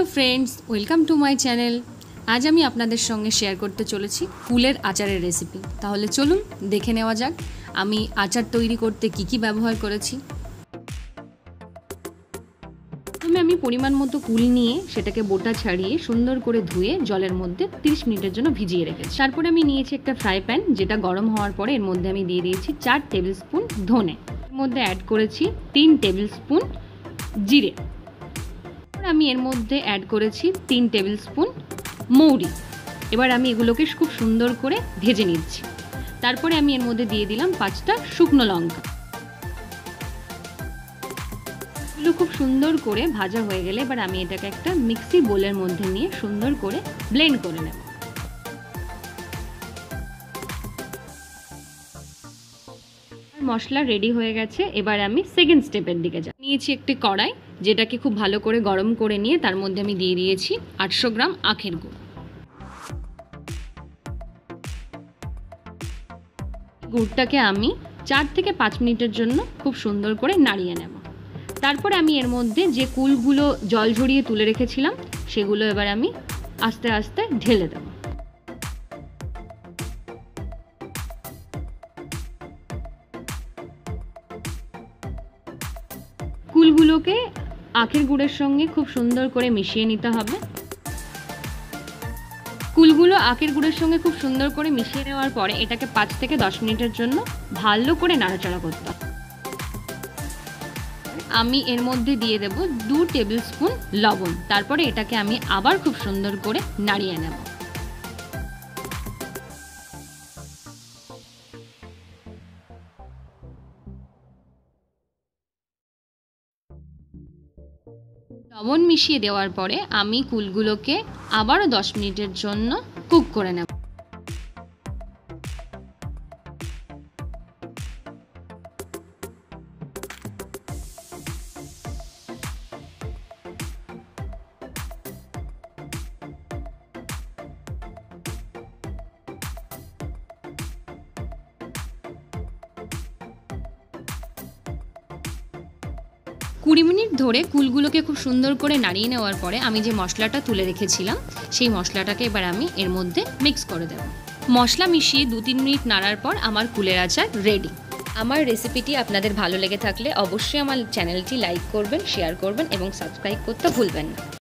Hello friends, welcome to my channel. আজ আমি আপনাদের সঙ্গে শেয়ার করতে চলেছি কুলের আচারের রেসিপি। তাহলে চলুন, দেখে নেওয়া যাক আমি আচার তৈরি করতে কি কি ব্যবহার করেছি। প্রথমে আমি পরিমাণ মতো কুল নিয়ে সেটাকে বোটা ছাড়িয়ে সুন্দর করে ধুয়ে জলের মধ্যে 30 মিনিটের জন্য ভিজিয়ে রেখেছি। তারপরে আমি নিয়েছি একটা ফ্রাই প্যান, যেটা গরম হওয়ার পরে এর মধ্যে আমি দিয়ে দিয়েছি চার টেবিল স্পুন ধনে। এর মধ্যে অ্যাড করেছি তিন টেবিল স্পুন জিরে। আমি এর মধ্যে অ্যাড করেছি তিন টেবিল স্পুন মৌরি। এবার আমি এগুলোকে খুব সুন্দর করে ভেজে নিচ্ছি। তারপরে আমি এর মধ্যে দিয়ে দিলাম পাঁচটা শুকনো লঙ্কা। এগুলো খুব সুন্দর করে ভাজা হয়ে গেলে এবার আমি এটাকে একটা মিক্সি বোলের মধ্যে নিয়ে সুন্দর করে ব্লেন্ড করে নেব। মশলা রেডি হয়ে গেছে, এবার আমি সেকেন্ড স্টেপের দিকে যাই। নিয়েছি একটি কড়াই। যেটাকে খুব ভালো করে গরম করে নিয়ে তার মধ্যে আমি দিয়ে দিয়েছি আটশো গ্রাম আখের গুড়। গুড়টাকে আমি চার থেকে পাঁচ মিনিটের জন্য খুব সুন্দর করে নাড়িয়ে নেব। তারপর আমি এর মধ্যে যে কুলগুলো জল ঝরিয়ে তুলে রেখেছিলাম, সেগুলো এবার আমি আস্তে আস্তে ঢেলে দেবো। কুলগুলোকে আখের গুড়ের সঙ্গে খুব সুন্দর করে মিশিয়ে নিতে হবে। কুলগুলো আখের গুড়ের সঙ্গে খুব সুন্দর করে মিশিয়ে নেওয়ার পরে এটাকে পাঁচ থেকে দশ মিনিটের জন্য ভালো করে নাড়াচাড়া করতে হবে। আমি এর মধ্যে দিয়ে দেব দু টেবিল স্পুন লবণ। তারপরে এটাকে আমি আবার খুব সুন্দর করে নাড়িয়ে নেব। লবণ মিশিয়ে দেওয়ার পরে আমি কুলগুলোকে আবারও দশ মিনিটের জন্য কুক করে নেব। কুড়ি মিনিট ধরে কুলগুলোকে খুব সুন্দর করে নাড়িয়ে নেওয়ার পরে আমি যে মশলাটা তুলে রেখেছিলাম, সেই মশলাটাকে এবার আমি এর মধ্যে মিক্স করে দেব। মশলা মিশিয়ে দু তিন মিনিট নাড়ার পর আমার কুলের আচার রেডি আমার রেসিপিটি আপনাদের ভালো লেগে থাকলে অবশ্যই আমার চ্যানেলটি লাইক করবেন শেয়ার করবেন এবং সাবস্ক্রাইব করতে ভুলবেন না।